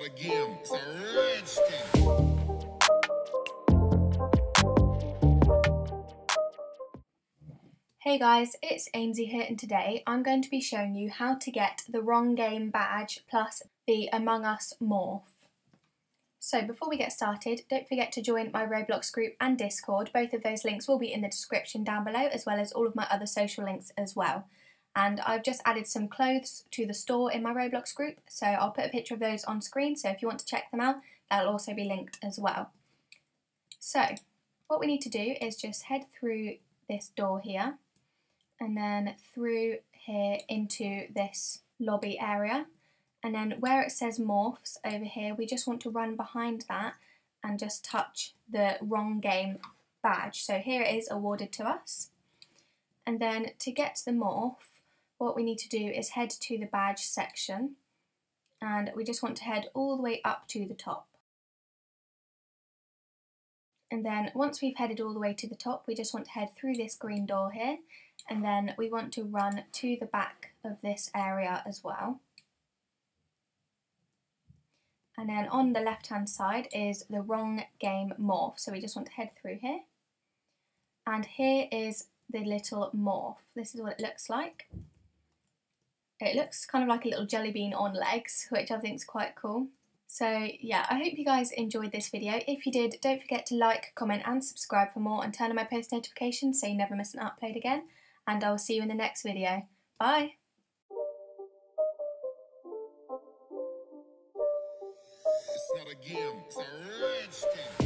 again. Hey guys, it's Amzeee here and today I'm going to be showing you how to get the wrong game badge plus the Among Us morph. So before we get started, don't forget to join my Roblox group and Discord. Both of those links will be in the description down below as well as all of my other social links as well. And I've just added some clothes to the store in my Roblox group, so I'll put a picture of those on screen, so if you want to check them out, that'll also be linked as well. So, what we need to do is just head through this door here and then through here into this lobby area. And then where it says morphs over here, we just want to run behind that and just touch the wrong game badge. So here it is awarded to us. And then to get the morph, what we need to do is head to the badge section and we just want to head all the way up to the top. And then once we've headed all the way to the top, we just want to head through this green door here and then we want to run to the back of this area as well. And then on the left hand side is the wrong game morph. So we just want to head through here. And here is the little morph. This is what it looks like. It looks kind of like a little jelly bean on legs, which I think is quite cool. So yeah, I hope you guys enjoyed this video. If you did, don't forget to like, comment and subscribe for more and turn on my post notifications so you never miss an upload again. And I will see you in the next video. Bye! It's not a game, it's a.